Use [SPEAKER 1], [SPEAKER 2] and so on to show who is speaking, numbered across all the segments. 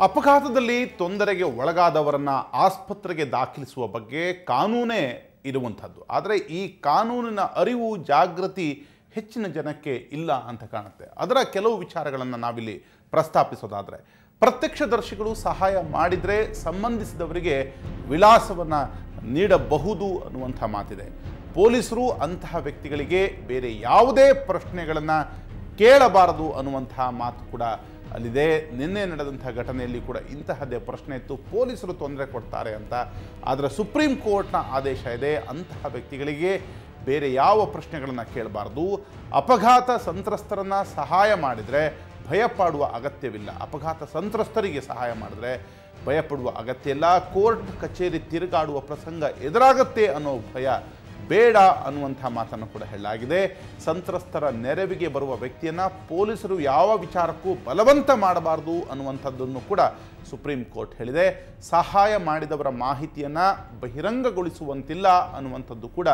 [SPEAKER 1] ಅಪಘಾತದಲ್ಲಿ ತೊಂದರೆಗೆ ಒಳಗಾದವರನ್ನ ಆಸ್ಪತ್ರೆಗೆ ದಾಖಲಿಸುವ ಬಗ್ಗೆ ಕಾನೂನೇ ಇರುವಂಥದ್ದು. ಆದರೆ ಈ ಕಾನೂನಿನ ಅರಿವು, ಜಾಗೃತಿ ಹೆಚ್ಚಿನ ಜನಕ್ಕೆ ಇಲ್ಲ ಅಂತ ಕಾಣುತ್ತೆ. ಅದರ ಕೆಲವು ವಿಚಾರಗಳನ್ನು ನಾವಿಲ್ಲಿ ಪ್ರಸ್ತಾಪಿಸೋದಾದರೆ, ಪ್ರತ್ಯಕ್ಷದರ್ಶಿಗಳು ಸಹಾಯ ಮಾಡಿದರೆ ಸಂಬಂಧಿಸಿದವರಿಗೆ ವಿಳಾಸವನ್ನು ನೀಡಬಹುದು ಅನ್ನುವಂಥ ಮಾತಿದೆ. ಪೊಲೀಸರು ಅಂತಹ ವ್ಯಕ್ತಿಗಳಿಗೆ ಬೇರೆ ಯಾವುದೇ ಪ್ರಶ್ನೆಗಳನ್ನು ಕೇಳಬಾರದು ಅನ್ನುವಂತಹ ಮಾತು ಕೂಡ ಅಲ್ಲಿದೆ. ನಿನ್ನೆ ನಡೆದಂಥ ಘಟನೆಯಲ್ಲಿ ಕೂಡ ಇಂತಹದ್ದೇ ಪ್ರಶ್ನೆ ಇತ್ತು. ಪೊಲೀಸರು ತೊಂದರೆ ಕೊಡ್ತಾರೆ ಅಂತ. ಆದರೆ ಸುಪ್ರೀಂ ಕೋರ್ಟ್ನ ಆದೇಶ ಇದೆ. ಅಂತಹ ವ್ಯಕ್ತಿಗಳಿಗೆ ಬೇರೆ ಯಾವ ಪ್ರಶ್ನೆಗಳನ್ನು ಕೇಳಬಾರ್ದು. ಅಪಘಾತ ಸಂತ್ರಸ್ತರನ್ನು ಸಹಾಯ ಮಾಡಿದರೆ ಭಯಪಡುವ ಅಗತ್ಯವಿಲ್ಲ. ಅಪಘಾತ ಸಂತ್ರಸ್ತರಿಗೆ ಸಹಾಯ ಮಾಡಿದ್ರೆ ಭಯಪಡುವ ಅಗತ್ಯ ಇಲ್ಲ. ಕೋರ್ಟ್ ಕಚೇರಿ ತಿರುಗಾಡುವ ಪ್ರಸಂಗ ಎದುರಾಗತ್ತೆ ಅನ್ನೋ ಭಯ ಬೇಡ ಅನ್ನುವಂಥ ಮಾತನ್ನು ಕೂಡ ಹೇಳಲಾಗಿದೆ. ಸಂತ್ರಸ್ತರ ನೆರವಿಗೆ ಬರುವ ವ್ಯಕ್ತಿಯನ್ನು ಪೊಲೀಸರು ಯಾವ ವಿಚಾರಕ್ಕೂ ಬಲವಂತ ಮಾಡಬಾರದು ಅನ್ನುವಂಥದ್ದನ್ನು ಕೂಡ ಸುಪ್ರೀಂ ಕೋರ್ಟ್ ಹೇಳಿದೆ. ಸಹಾಯ ಮಾಡಿದವರ ಮಾಹಿತಿಯನ್ನು ಬಹಿರಂಗಗೊಳಿಸುವಂತಿಲ್ಲ ಅನ್ನುವಂಥದ್ದು ಕೂಡ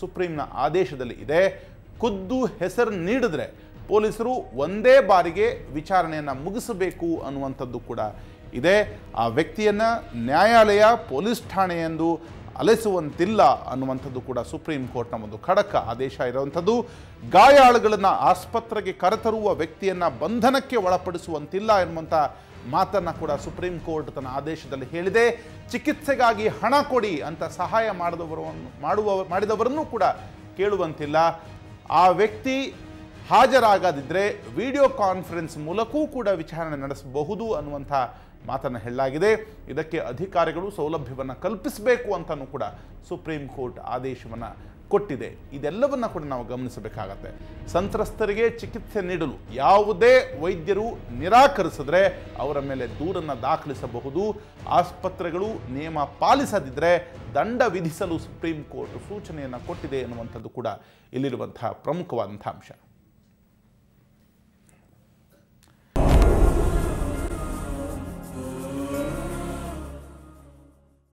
[SPEAKER 1] ಸುಪ್ರೀಂನ ಆದೇಶದಲ್ಲಿ ಇದೆ. ಖುದ್ದು ಹೆಸರು ನೀಡಿದ್ರೆ ಪೊಲೀಸರು ಒಂದೇ ಬಾರಿಗೆ ವಿಚಾರಣೆಯನ್ನು ಮುಗಿಸಬೇಕು ಅನ್ನುವಂಥದ್ದು ಕೂಡ ಇದೆ. ಆ ವ್ಯಕ್ತಿಯನ್ನು ನ್ಯಾಯಾಲಯ, ಪೊಲೀಸ್ ಠಾಣೆ ಎಂದು ಅಲೆಸುವಂತಿಲ್ಲ ಅನ್ನುವಂಥದ್ದು ಕೂಡ ಸುಪ್ರೀಂ ಕೋರ್ಟ್ನ ಒಂದು ಖಡಕ ಆದೇಶ ಇರುವಂಥದ್ದು. ಗಾಯಾಳುಗಳನ್ನು ಆಸ್ಪತ್ರೆಗೆ ಕರೆತರುವ ವ್ಯಕ್ತಿಯನ್ನು ಬಂಧನಕ್ಕೆ ಒಳಪಡಿಸುವಂತಿಲ್ಲ ಎನ್ನುವಂಥ ಮಾತನ್ನ ಕೂಡ ಸುಪ್ರೀಂ ಕೋರ್ಟ್ ತನ್ನ ಆದೇಶದಲ್ಲಿ ಹೇಳಿದೆ. ಚಿಕಿತ್ಸೆಗಾಗಿ ಹಣ ಕೊಡಿ ಅಂತ ಸಹಾಯ ಮಾಡಿದವರನ್ನು ಮಾಡುವ, ಮಾಡಿದವರನ್ನು ಕೂಡ ಕೇಳುವಂತಿಲ್ಲ. ಆ ವ್ಯಕ್ತಿ ಹಾಜರಾಗದಿದ್ದರೆ ವಿಡಿಯೋ ಕಾನ್ಫರೆನ್ಸ್ ಮೂಲಕವೂ ಕೂಡ ವಿಚಾರಣೆ ನಡೆಸಬಹುದು ಅನ್ನುವಂಥ ಮಾತನ್ನು ಹೇಳಲಾಗಿದೆ ಇದಕ್ಕೆ ಅಧಿಕಾರಿಗಳು ಸೌಲಭ್ಯವನ್ನು ಕಲ್ಪಿಸಬೇಕು ಅಂತಲೂ ಕೂಡ ಸುಪ್ರೀಂ ಕೋರ್ಟ್ ಆದೇಶವನ್ನು ಕೊಟ್ಟಿದೆ. ಇದೆಲ್ಲವನ್ನು ಕೂಡ ನಾವು ಗಮನಿಸಬೇಕಾಗತ್ತೆ. ಸಂತ್ರಸ್ತರಿಗೆ ಚಿಕಿತ್ಸೆ ನೀಡಲು ಯಾವುದೇ ವೈದ್ಯರು ನಿರಾಕರಿಸಿದ್ರೆ ಅವರ ಮೇಲೆ ದೂರನ್ನು ದಾಖಲಿಸಬಹುದು. ಆಸ್ಪತ್ರೆಗಳು ನಿಯಮ ಪಾಲಿಸದಿದ್ದರೆ ದಂಡ ವಿಧಿಸಲು ಸುಪ್ರೀಂ ಕೋರ್ಟ್ ಸೂಚನೆಯನ್ನು ಕೊಟ್ಟಿದೆ ಎನ್ನುವಂಥದ್ದು ಕೂಡ ಇಲ್ಲಿರುವಂತಹ ಪ್ರಮುಖವಾದಂಥ ಅಂಶ.